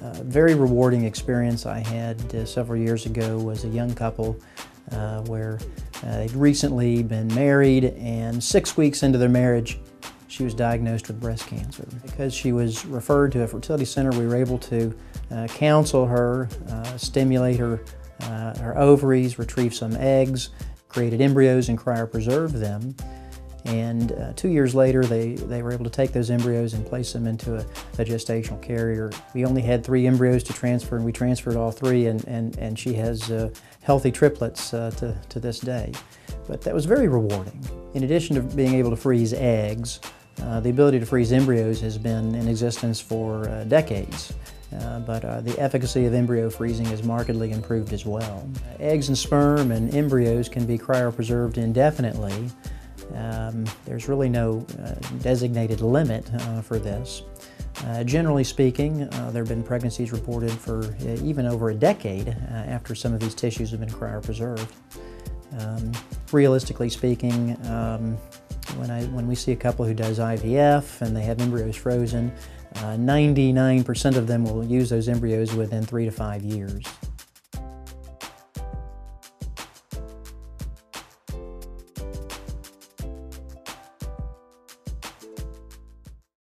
A very rewarding experience I had uh, several years ago was a young couple uh, where uh, they'd recently been married and six weeks into their marriage she was diagnosed with breast cancer. Because she was referred to a fertility center, we were able to uh, counsel her, uh, stimulate her, her ovaries, retrieve some eggs, created embryos and cryopreserve them. And uh, two years later, they, they were able to take those embryos and place them into a, a, gestational carrier. We only had three embryos to transfer, and we transferred all three, and, and, and she has uh, healthy triplets uh, to, to this day. But that was very rewarding. In addition to being able to freeze eggs, uh, the ability to freeze embryos has been in existence for uh, decades. Uh, but uh, the efficacy of embryo freezing is markedly improved as well. Eggs and sperm and embryos can be cryopreserved indefinitely. Um, there's really no uh, designated limit uh, for this. Uh, generally speaking, uh, there have been pregnancies reported for uh, even over a decade after some of these tissues have been cryopreserved. Um, realistically speaking, um, when, I, when we see a couple who does IVF and they have embryos frozen, 99% of them will use those embryos within three to five years.